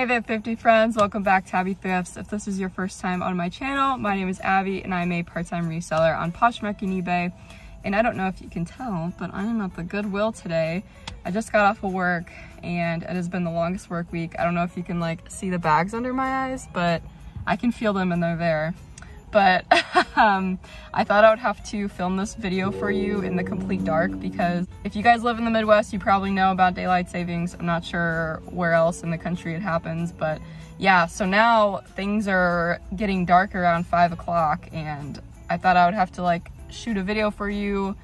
Hey there 50 friends, welcome back to Abby Thrifts. If this is your first time on my channel, my name is Abby and I'm a part-time reseller on Poshmark and eBay. And I don't know if you can tell, but I am at the Goodwill today. I just got off of work and it has been the longest work week. I don't know if you can like see the bags under my eyes, but I can feel them and they're there but um, I thought I would have to film this video for you in the complete dark because if you guys live in the Midwest, you probably know about daylight savings. I'm not sure where else in the country it happens, but yeah, so now things are getting dark around five o'clock and I thought I would have to like shoot a video for you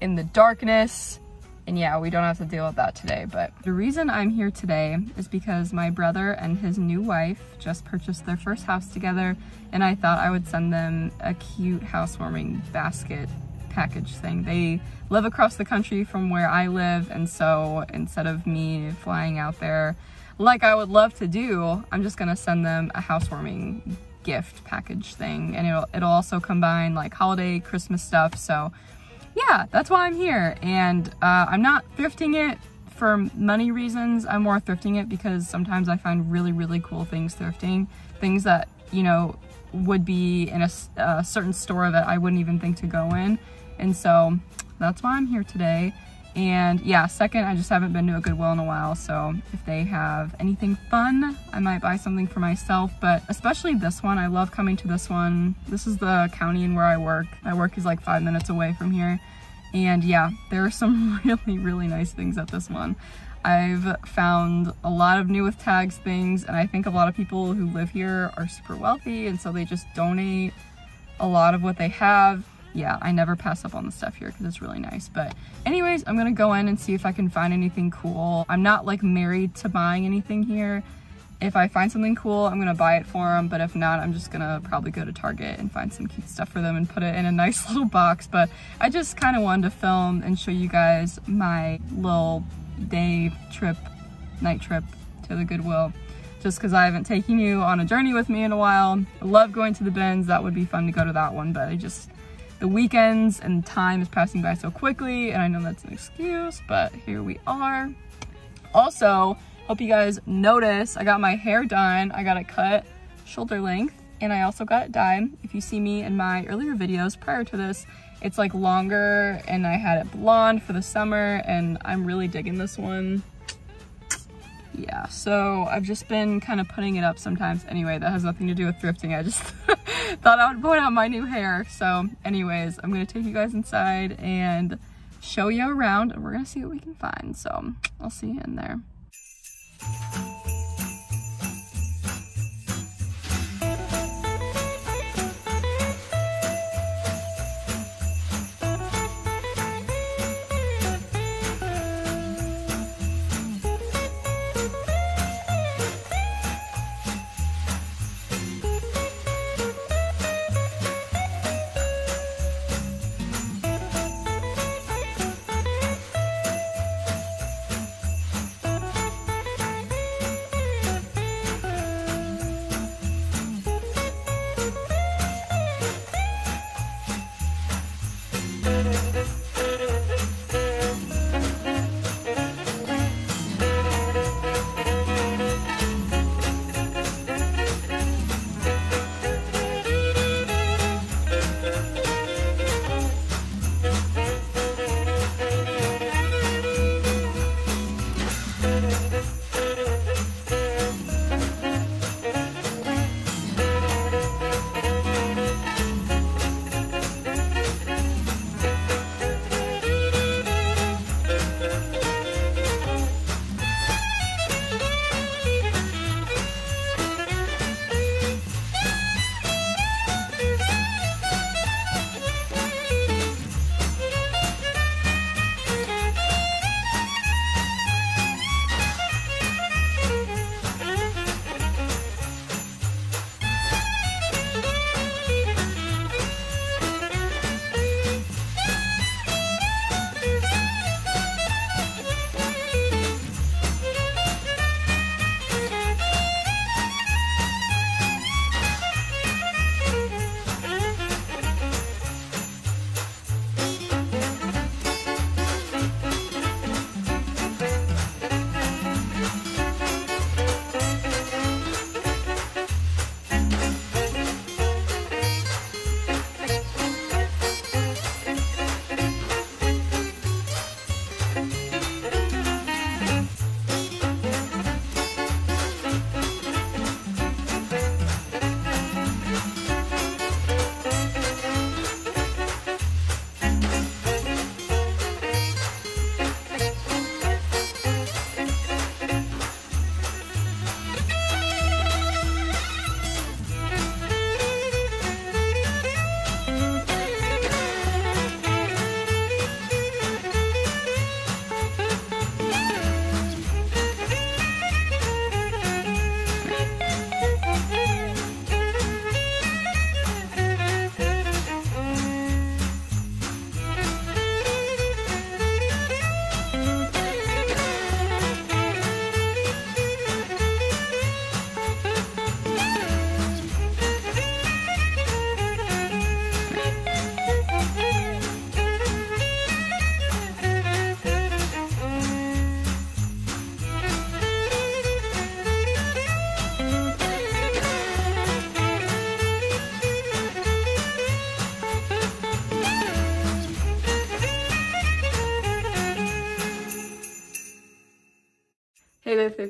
in the darkness and yeah, we don't have to deal with that today. But the reason I'm here today is because my brother and his new wife just purchased their first house together and I thought I would send them a cute housewarming basket package thing. They live across the country from where I live and so instead of me flying out there like I would love to do, I'm just gonna send them a housewarming gift package thing and it'll, it'll also combine like holiday Christmas stuff so yeah, that's why I'm here. And uh, I'm not thrifting it for money reasons. I'm more thrifting it because sometimes I find really, really cool things thrifting. Things that, you know, would be in a, a certain store that I wouldn't even think to go in. And so that's why I'm here today. And yeah, second, I just haven't been to a Goodwill in a while, so if they have anything fun, I might buy something for myself, but especially this one, I love coming to this one. This is the county in where I work. My work is like five minutes away from here. And yeah, there are some really, really nice things at this one. I've found a lot of new with tags things, and I think a lot of people who live here are super wealthy, and so they just donate a lot of what they have yeah, I never pass up on the stuff here because it's really nice. But anyways, I'm gonna go in and see if I can find anything cool. I'm not like married to buying anything here. If I find something cool, I'm gonna buy it for them. But if not, I'm just gonna probably go to Target and find some cute stuff for them and put it in a nice little box. But I just kind of wanted to film and show you guys my little day trip, night trip to the Goodwill just because I haven't taken you on a journey with me in a while. I love going to the bins. That would be fun to go to that one, but I just the weekends and time is passing by so quickly and I know that's an excuse, but here we are. Also, hope you guys notice I got my hair done. I got it cut shoulder length and I also got it dyed. If you see me in my earlier videos prior to this, it's like longer and I had it blonde for the summer and I'm really digging this one yeah, so I've just been kind of putting it up sometimes. Anyway, that has nothing to do with thrifting. I just thought I would point out my new hair. So anyways, I'm to take you guys inside and show you around and we're to see what we can find. So I'll see you in there.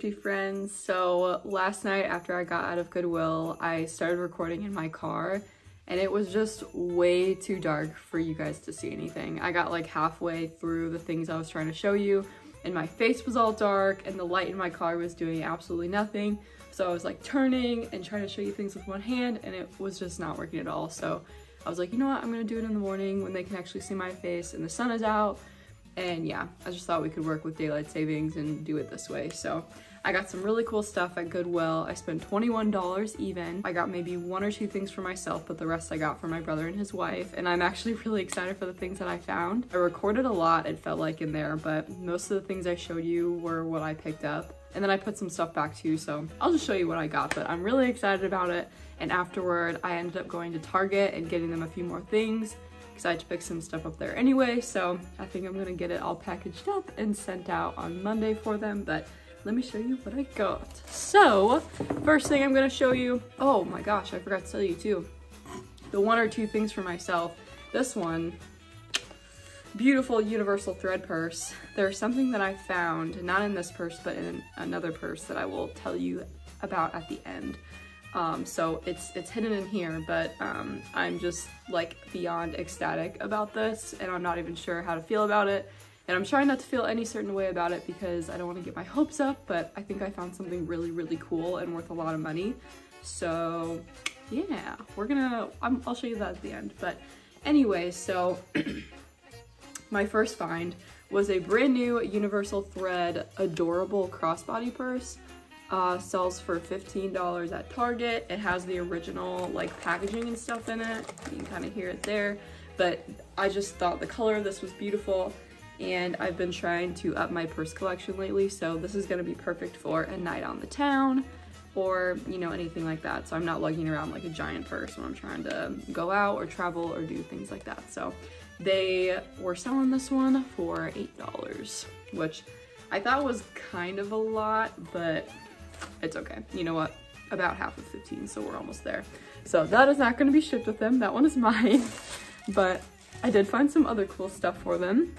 50 friends. So last night after I got out of Goodwill, I started recording in my car and it was just way too dark for you guys to see anything. I got like halfway through the things I was trying to show you and my face was all dark and the light in my car was doing absolutely nothing. So I was like turning and trying to show you things with one hand and it was just not working at all. So I was like, you know what, I'm gonna do it in the morning when they can actually see my face and the sun is out and yeah, I just thought we could work with daylight savings and do it this way. So I got some really cool stuff at Goodwill. I spent $21 even. I got maybe one or two things for myself, but the rest I got for my brother and his wife. And I'm actually really excited for the things that I found. I recorded a lot, it felt like in there, but most of the things I showed you were what I picked up. And then I put some stuff back too, so I'll just show you what I got, but I'm really excited about it. And afterward, I ended up going to Target and getting them a few more things because I had to pick some stuff up there anyway. So I think I'm gonna get it all packaged up and sent out on Monday for them. But let me show you what I got. So first thing I'm gonna show you, oh my gosh, I forgot to tell you too. The one or two things for myself. This one, beautiful universal thread purse. There's something that I found, not in this purse, but in another purse that I will tell you about at the end. Um, so it's it's hidden in here, but um, I'm just like beyond ecstatic about this and I'm not even sure how to feel about it. And I'm trying not to feel any certain way about it because I don't want to get my hopes up, but I think I found something really, really cool and worth a lot of money. So yeah, we're gonna, i will show you that at the end. But anyway, so my first find was a brand new Universal Thread Adorable Crossbody Purse uh, sells for $15 at Target. It has the original like packaging and stuff in it. You can kind of hear it there. But I just thought the color of this was beautiful and I've been trying to up my purse collection lately. So this is gonna be perfect for a night on the town or you know anything like that so i'm not lugging around like a giant purse when i'm trying to go out or travel or do things like that so they were selling this one for eight dollars which i thought was kind of a lot but it's okay. You know what? About half of 15, so we're almost there. So that is not gonna be shipped with them. That one is mine. but I did find some other cool stuff for them,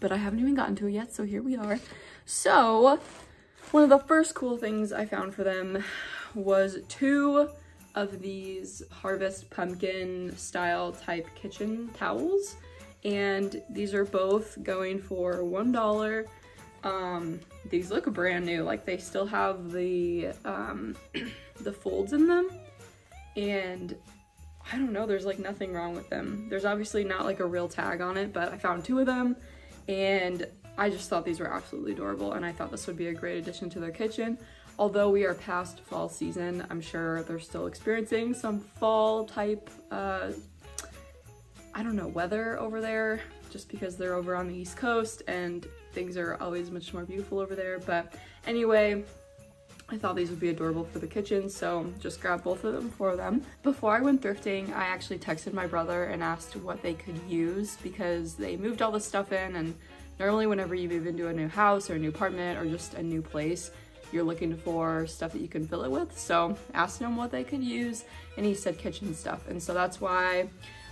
but I haven't even gotten to it yet, so here we are. So one of the first cool things I found for them was two of these harvest pumpkin style type kitchen towels and these are both going for one dollar um, these look brand new. Like they still have the, um, the folds in them. And I don't know, there's like nothing wrong with them. There's obviously not like a real tag on it, but I found two of them and I just thought these were absolutely adorable and I thought this would be a great addition to their kitchen. Although we are past fall season, I'm sure they're still experiencing some fall type, uh, I don't know, weather over there just because they're over on the East Coast and things are always much more beautiful over there. But anyway, I thought these would be adorable for the kitchen, so just grabbed both of them for them. Before I went thrifting, I actually texted my brother and asked what they could use because they moved all this stuff in and normally whenever you move into a new house or a new apartment or just a new place, you're looking for stuff that you can fill it with. So asked him what they could use and he said kitchen stuff. And so that's why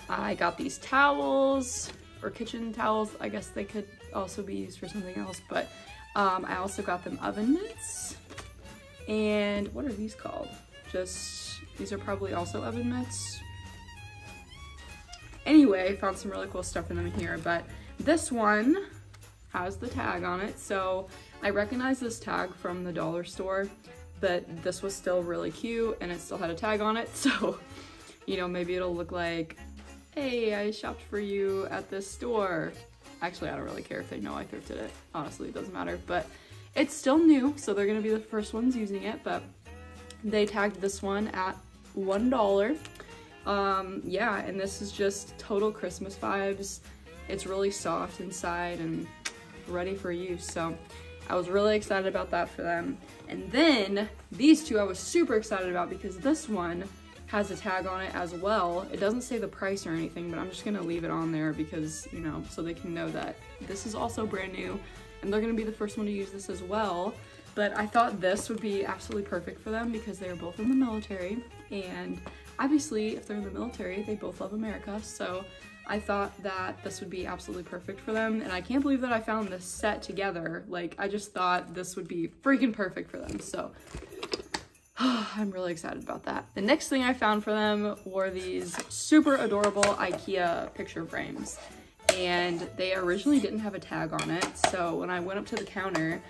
I got these towels or kitchen towels. I guess they could also be used for something else, but um, I also got them oven mitts. And what are these called? Just, these are probably also oven mitts. Anyway, found some really cool stuff in them here, but this one has the tag on it. So I recognize this tag from the dollar store, but this was still really cute and it still had a tag on it. So, you know, maybe it'll look like, hey, I shopped for you at this store. Actually, I don't really care if they know I thrifted it. Honestly, it doesn't matter, but it's still new, so they're gonna be the first ones using it, but they tagged this one at $1. Um, yeah, and this is just total Christmas vibes. It's really soft inside and ready for use, so I was really excited about that for them. And then these two I was super excited about because this one has a tag on it as well. It doesn't say the price or anything, but I'm just gonna leave it on there because, you know, so they can know that this is also brand new and they're gonna be the first one to use this as well. But I thought this would be absolutely perfect for them because they're both in the military and obviously if they're in the military, they both love America. So I thought that this would be absolutely perfect for them. And I can't believe that I found this set together. Like, I just thought this would be freaking perfect for them. So I'm really excited about that. The next thing I found for them were these super adorable Ikea picture frames. And they originally didn't have a tag on it. So when I went up to the counter,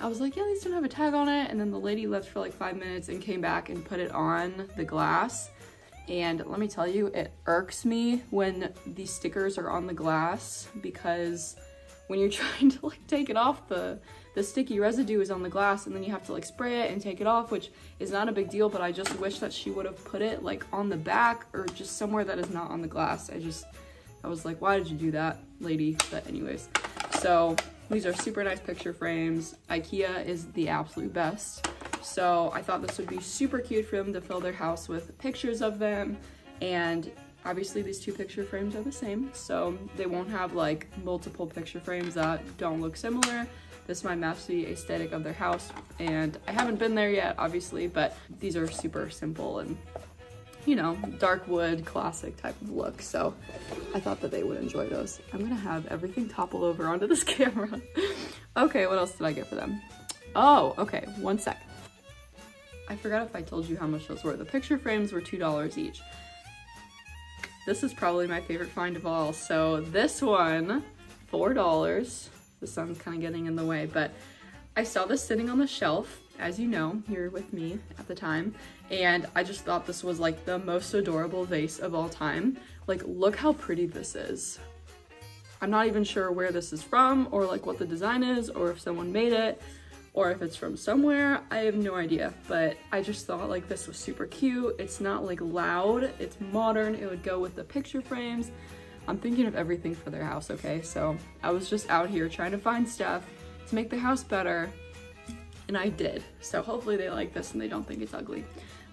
I was like, yeah, these don't have a tag on it. And then the lady left for like five minutes and came back and put it on the glass. And let me tell you, it irks me when these stickers are on the glass because when you're trying to like take it off, the, the sticky residue is on the glass and then you have to like spray it and take it off, which is not a big deal, but I just wish that she would have put it like on the back or just somewhere that is not on the glass. I just, I was like, why did you do that, lady? But anyways, so these are super nice picture frames. Ikea is the absolute best. So I thought this would be super cute for them to fill their house with pictures of them. And obviously these two picture frames are the same. So they won't have like multiple picture frames that don't look similar. This might match the aesthetic of their house. And I haven't been there yet, obviously, but these are super simple and you know, dark wood, classic type of look. So I thought that they would enjoy those. I'm gonna have everything topple over onto this camera. okay, what else did I get for them? Oh, okay, one sec. I forgot if I told you how much those were. The picture frames were $2 each. This is probably my favorite find of all. So this one, $4. The sun's kind of getting in the way, but I saw this sitting on the shelf. As you know, you were with me at the time. And I just thought this was like the most adorable vase of all time. Like, look how pretty this is. I'm not even sure where this is from or like what the design is or if someone made it or if it's from somewhere, I have no idea. But I just thought like this was super cute. It's not like loud, it's modern. It would go with the picture frames. I'm thinking of everything for their house, okay? So I was just out here trying to find stuff to make the house better and I did. So hopefully they like this and they don't think it's ugly.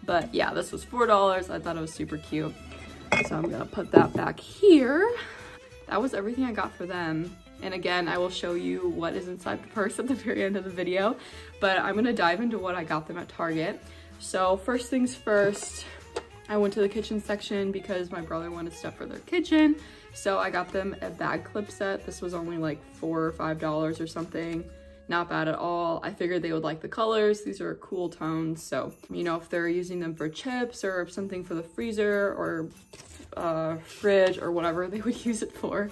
But yeah, this was $4. I thought it was super cute. So I'm gonna put that back here. That was everything I got for them. And again, I will show you what is inside the purse at the very end of the video, but I'm gonna dive into what I got them at Target. So first things first, I went to the kitchen section because my brother wanted stuff for their kitchen. So I got them a bag clip set. This was only like four or five dollars or something. Not bad at all. I figured they would like the colors. These are cool tones. So, you know, if they're using them for chips or something for the freezer or uh, fridge or whatever they would use it for,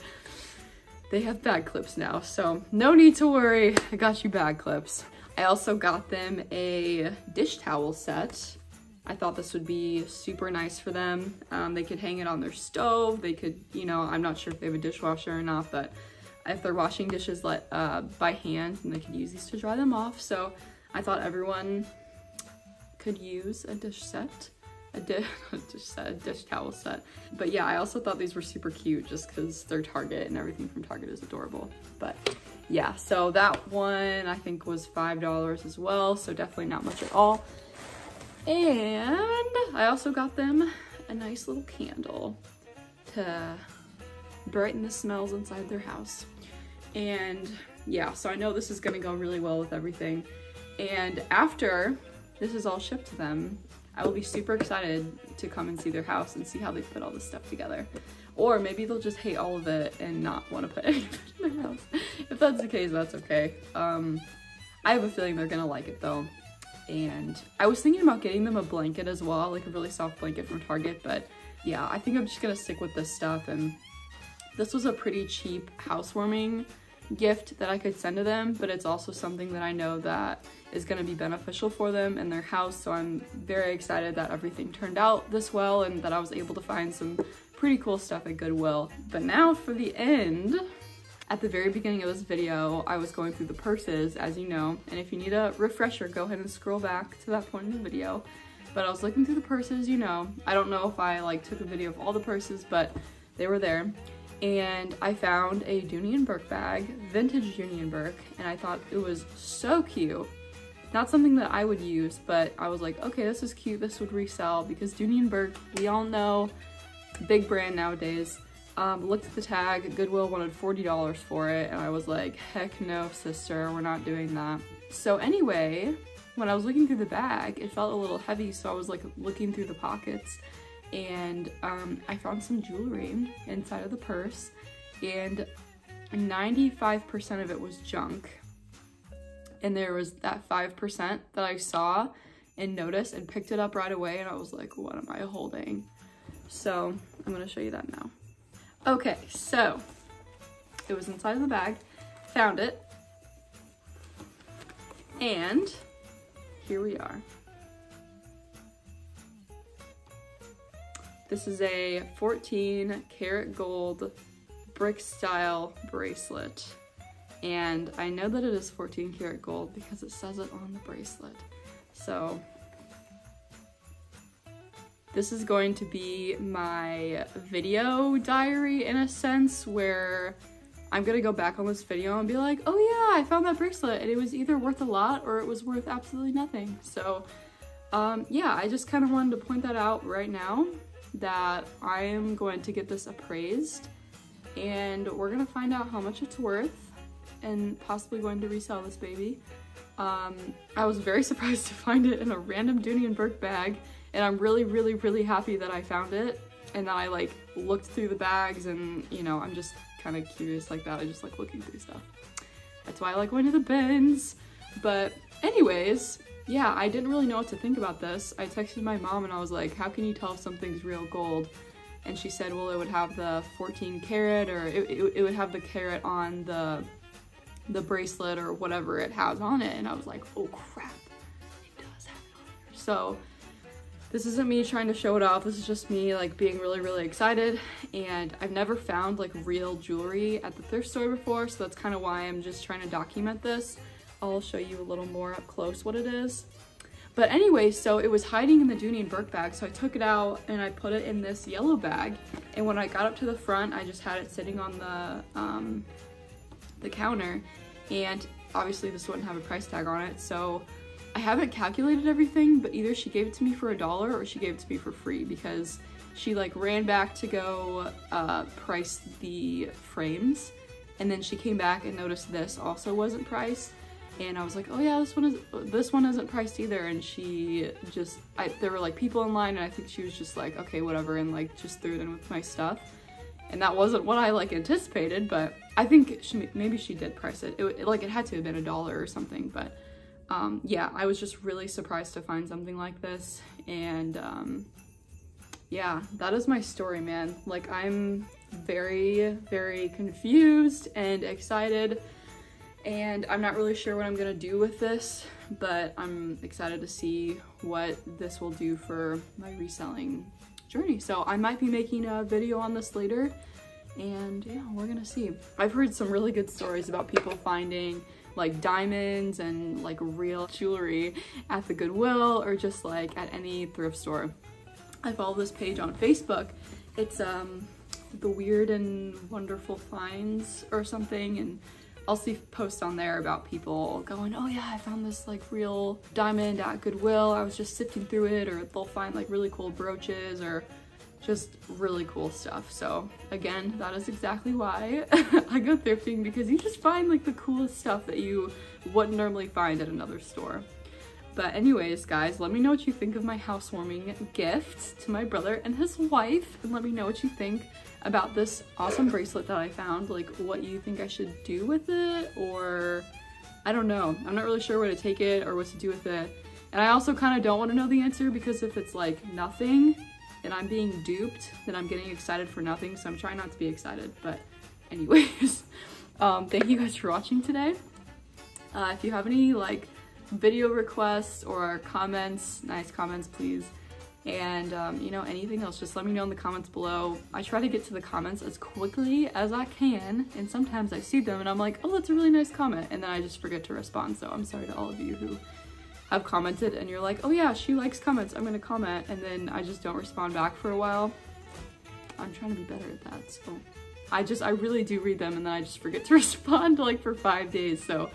they have bag clips now, so no need to worry. I got you bag clips. I also got them a dish towel set. I thought this would be super nice for them. Um, they could hang it on their stove. They could, you know, I'm not sure if they have a dishwasher or not, but if they're washing dishes let, uh, by hand, and they could use these to dry them off. So I thought everyone could use a dish set a dish, set, a dish towel set. But yeah, I also thought these were super cute just because they're Target and everything from Target is adorable. But yeah, so that one I think was $5 as well. So definitely not much at all. And I also got them a nice little candle to brighten the smells inside their house. And yeah, so I know this is gonna go really well with everything. And after this is all shipped to them, I will be super excited to come and see their house and see how they put all this stuff together. Or maybe they'll just hate all of it and not want to put any of it in their house. If that's the case, that's okay. Um, I have a feeling they're gonna like it though. And I was thinking about getting them a blanket as well, like a really soft blanket from Target, but yeah, I think I'm just gonna stick with this stuff and this was a pretty cheap housewarming gift that I could send to them, but it's also something that I know that is going to be beneficial for them and their house. So I'm very excited that everything turned out this well and that I was able to find some pretty cool stuff at Goodwill. But now for the end, at the very beginning of this video, I was going through the purses, as you know, and if you need a refresher, go ahead and scroll back to that point in the video. But I was looking through the purses, you know. I don't know if I like took a video of all the purses, but they were there and I found a Dooney and Bourke bag, vintage Dooney and Bourke, and I thought it was so cute. Not something that I would use, but I was like, okay, this is cute, this would resell, because Dooney and Bourke, we all know, big brand nowadays. Um, looked at the tag, Goodwill wanted $40 for it, and I was like, heck no, sister, we're not doing that. So anyway, when I was looking through the bag, it felt a little heavy, so I was like looking through the pockets, and um, I found some jewelry inside of the purse and 95% of it was junk. And there was that 5% that I saw and noticed and picked it up right away and I was like, what am I holding? So I'm gonna show you that now. Okay, so it was inside of the bag, found it, and here we are. This is a 14 karat gold brick style bracelet. And I know that it is 14 karat gold because it says it on the bracelet. So this is going to be my video diary in a sense where I'm gonna go back on this video and be like, oh yeah, I found that bracelet and it was either worth a lot or it was worth absolutely nothing. So um, yeah, I just kind of wanted to point that out right now that I am going to get this appraised and we're gonna find out how much it's worth and possibly going to resell this baby. Um, I was very surprised to find it in a random Dooney and Bourke bag and I'm really, really, really happy that I found it and that I like looked through the bags and you know, I'm just kind of curious like that. I just like looking through stuff. That's why I like going to the bins. But anyways, yeah, I didn't really know what to think about this. I texted my mom and I was like, how can you tell if something's real gold? And she said, well, it would have the 14 karat or it, it, it would have the carat on the the bracelet or whatever it has on it. And I was like, oh crap, it does have it on there. So this isn't me trying to show it off. This is just me like being really, really excited. And I've never found like real jewelry at the thrift store before. So that's kind of why I'm just trying to document this. I'll show you a little more up close what it is. But anyway, so it was hiding in the Dooney and Bourke bag. So I took it out and I put it in this yellow bag. And when I got up to the front, I just had it sitting on the, um, the counter. And obviously this wouldn't have a price tag on it. So I haven't calculated everything, but either she gave it to me for a dollar or she gave it to me for free because she like ran back to go uh, price the frames. And then she came back and noticed this also wasn't priced and I was like, oh yeah, this one is this one isn't priced either. And she just, I, there were like people in line, and I think she was just like, okay, whatever, and like just threw it in with my stuff. And that wasn't what I like anticipated, but I think she maybe she did price it. It, like it had to have been a dollar or something, but um, yeah, I was just really surprised to find something like this, and um, yeah, that is my story, man. Like I'm very, very confused and excited and I'm not really sure what I'm gonna do with this, but I'm excited to see what this will do for my reselling journey. So I might be making a video on this later and yeah, we're gonna see. I've heard some really good stories about people finding like diamonds and like real jewelry at the Goodwill or just like at any thrift store. I follow this page on Facebook. It's um the weird and wonderful finds or something and I'll see posts on there about people going, oh yeah, I found this like real diamond at Goodwill. I was just sifting through it or they'll find like really cool brooches or just really cool stuff. So again, that is exactly why I go thrifting because you just find like the coolest stuff that you wouldn't normally find at another store. But anyways, guys, let me know what you think of my housewarming gift to my brother and his wife and let me know what you think about this awesome bracelet that I found, like what you think I should do with it or I don't know. I'm not really sure where to take it or what to do with it. And I also kind of don't want to know the answer because if it's like nothing and I'm being duped, then I'm getting excited for nothing. So I'm trying not to be excited. But anyways, um, thank you guys for watching today. Uh, if you have any like video requests or comments, nice comments, please, and um, you know anything else just let me know in the comments below. I try to get to the comments as quickly as i can and sometimes i see them and i'm like oh that's a really nice comment and then i just forget to respond. So i'm sorry to all of you who have commented and you're like oh yeah she likes comments. I'm gonna comment and then i just don't respond back for a while. I'm trying to be better at that so i just i really do read them and then i just forget to respond like for five days. So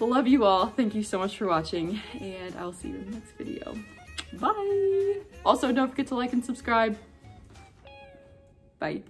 love you all. Thank you so much for watching and i'll see you in the next video Bye. Also, don't forget to like and subscribe. Bye.